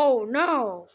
Oh no!